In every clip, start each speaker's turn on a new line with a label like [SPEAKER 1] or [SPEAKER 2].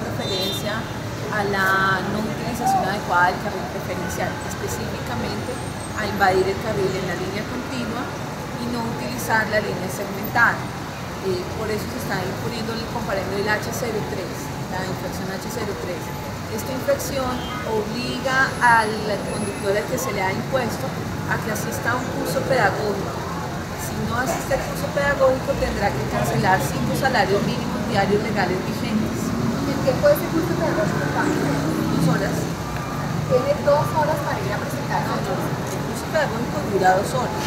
[SPEAKER 1] referencia a la no utilización adecuada del carril preferencial, específicamente a invadir el carril en la línea continua y no utilizar la línea segmentada. Eh, por eso se está imponiendo el comparendo del H03, la infracción H03. Esta infracción obliga al conductor al que se le ha impuesto a que asista a un curso pedagógico. Si no asiste al curso pedagógico tendrá que cancelar cinco salarios mínimos diarios legales vigentes.
[SPEAKER 2] ¿En qué puede ser curso pedagógico?
[SPEAKER 1] Dos horas.
[SPEAKER 2] Tiene dos horas para ir a presentar.
[SPEAKER 1] No, no, el curso pedagógico dura dos horas.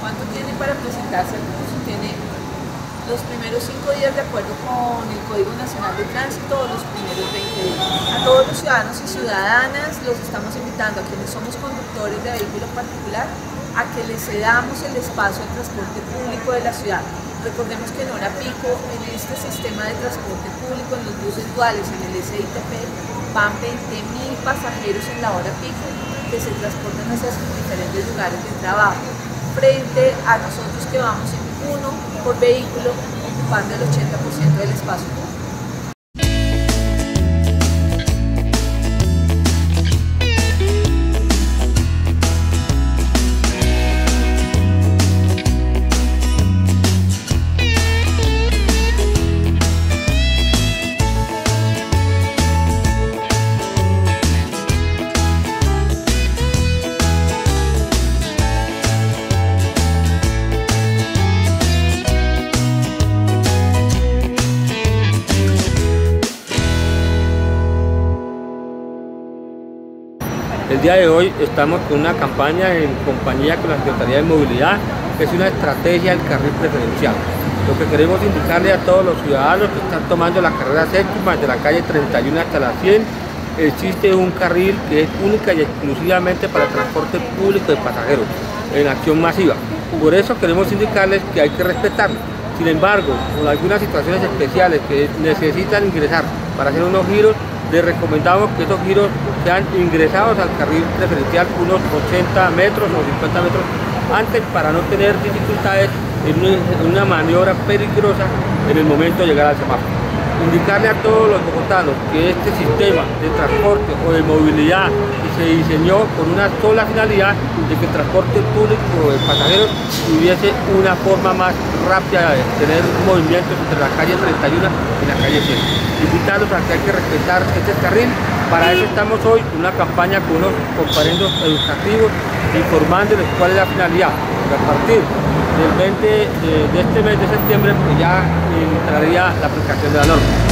[SPEAKER 1] ¿Cuánto tiene para presentarse el curso? Tiene los primeros cinco días de acuerdo con el Código Nacional de Tránsito los primeros 20 días. A todos los ciudadanos y ciudadanas los estamos invitando a quienes somos conductores de vehículo particular a que les cedamos el espacio al transporte público de la ciudad. Recordemos que en hora pico, en este sistema de transporte público, en los buses duales, en el SITP, van 20.000 pasajeros en la hora pico que se transportan hacia sus diferentes lugares de trabajo, frente a nosotros que vamos en uno por vehículo ocupando el 80% del espacio
[SPEAKER 3] El día de hoy estamos con una campaña en compañía con la Secretaría de Movilidad, que es una estrategia del carril preferencial. Lo que queremos indicarle a todos los ciudadanos que están tomando la carrera séptima de la calle 31 hasta la 100, existe un carril que es única y exclusivamente para transporte público de pasajeros en acción masiva. Por eso queremos indicarles que hay que respetarlo. Sin embargo, con algunas situaciones especiales que necesitan ingresar para hacer unos giros, les recomendamos que esos giros sean ingresados al carril preferencial unos 80 metros o 50 metros antes para no tener dificultades en una maniobra peligrosa en el momento de llegar al semáforo indicarle a todos los bogotanos que este sistema de transporte o de movilidad se diseñó con una sola finalidad de que el transporte público de pasajeros tuviese una forma más rápida de tener movimientos entre la calle 31 y la calle 100. Invitarlos a que hay que respetar este carril, para eso estamos hoy en una campaña con unos comparendos educativos informándoles cuál es la finalidad, a partir del 20 de, este mes de septiembre ya entraría la aplicación de la norma.